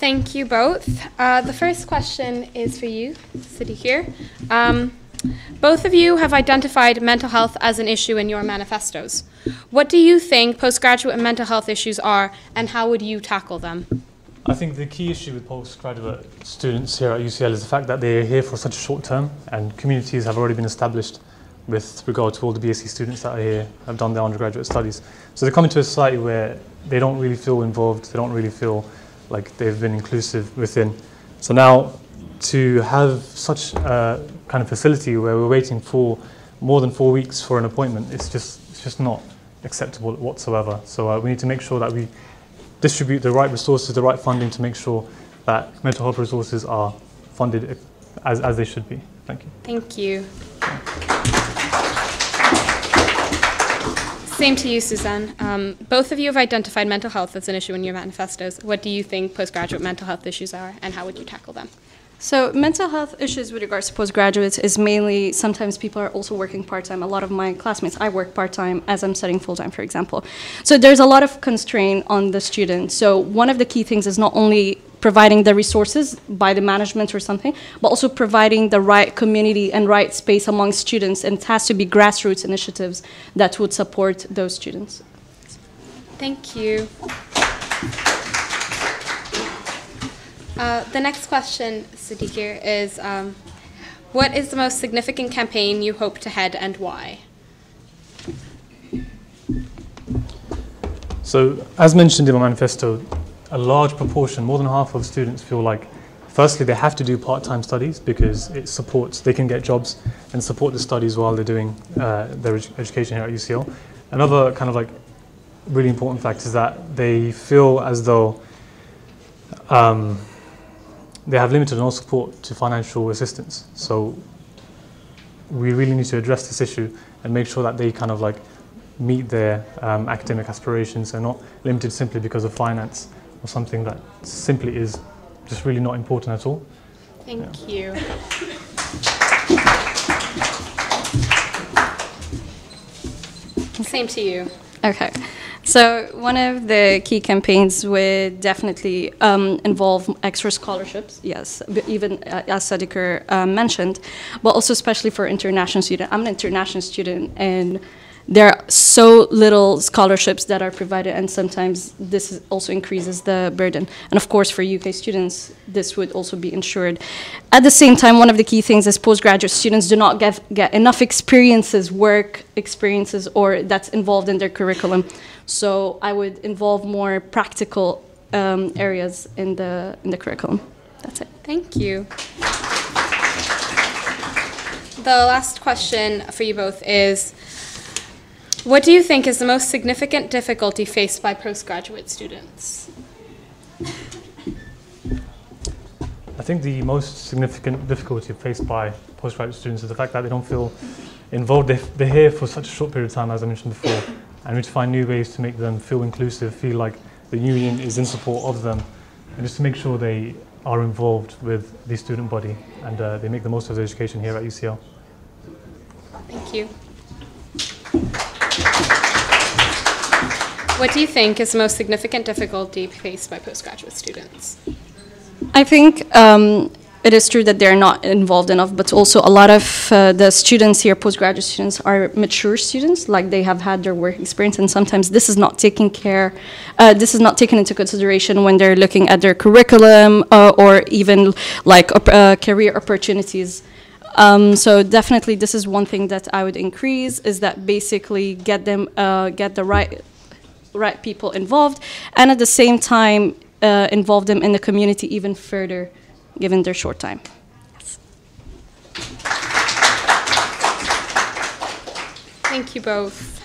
Thank you both. Uh, the first question is for you, sitting here. Um, both of you have identified mental health as an issue in your manifestos. What do you think postgraduate mental health issues are, and how would you tackle them? I think the key issue with postgraduate students here at UCL is the fact that they are here for such a short term, and communities have already been established with regard to all the BSc students that are here, have done their undergraduate studies. So they come into a society where they don't really feel involved, they don't really feel like they've been inclusive within. So now to have such a kind of facility where we're waiting for more than four weeks for an appointment, it's just, it's just not acceptable whatsoever. So uh, we need to make sure that we distribute the right resources, the right funding to make sure that mental health resources are funded as, as they should be. Thank you. Thank you. Same to you, Suzanne. Um, both of you have identified mental health as an issue in your manifestos. What do you think postgraduate mental health issues are, and how would you tackle them? So mental health issues with regards to postgraduates is mainly sometimes people are also working part-time. A lot of my classmates, I work part-time as I'm studying full-time, for example. So there's a lot of constraint on the student. So one of the key things is not only providing the resources by the management or something, but also providing the right community and right space among students. And it has to be grassroots initiatives that would support those students. Thank you. Uh, the next question, Sadiqir, is um, what is the most significant campaign you hope to head and why? So, as mentioned in my manifesto, a large proportion, more than half of students feel like, firstly, they have to do part-time studies because it supports, they can get jobs and support the studies while they're doing uh, their ed education here at UCL. Another kind of like really important fact is that they feel as though um, they have limited or no support to financial assistance. So we really need to address this issue and make sure that they kind of like meet their um, academic aspirations and not limited simply because of finance or something that simply is just really not important at all. Thank yeah. you. Same to you. Okay. So one of the key campaigns would definitely um, involve extra scholarships, yes, even uh, as Sadiqir uh, mentioned, but also especially for international students. I'm an international student, and there are so little scholarships that are provided, and sometimes this also increases the burden. And of course, for UK students, this would also be ensured. At the same time, one of the key things is postgraduate students do not get, get enough experiences, work experiences, or that's involved in their curriculum. So I would involve more practical um, areas in the in the curriculum. That's it. Thank you. The last question for you both is what do you think is the most significant difficulty faced by postgraduate students? I think the most significant difficulty faced by postgraduate students is the fact that they don't feel involved. They're here for such a short period of time, as I mentioned before, and we need to find new ways to make them feel inclusive, feel like the union is in support of them, and just to make sure they are involved with the student body and uh, they make the most of their education here at UCL. Thank you. What do you think is the most significant difficulty faced by postgraduate students? I think um, it is true that they're not involved enough, but also a lot of uh, the students here, postgraduate students, are mature students, like they have had their work experience, and sometimes this is not taken care, uh, this is not taken into consideration when they're looking at their curriculum uh, or even like uh, career opportunities. Um, so definitely, this is one thing that I would increase is that basically get them uh, get the right right people involved, and at the same time uh, involve them in the community even further, given their short time. Yes. Thank you both.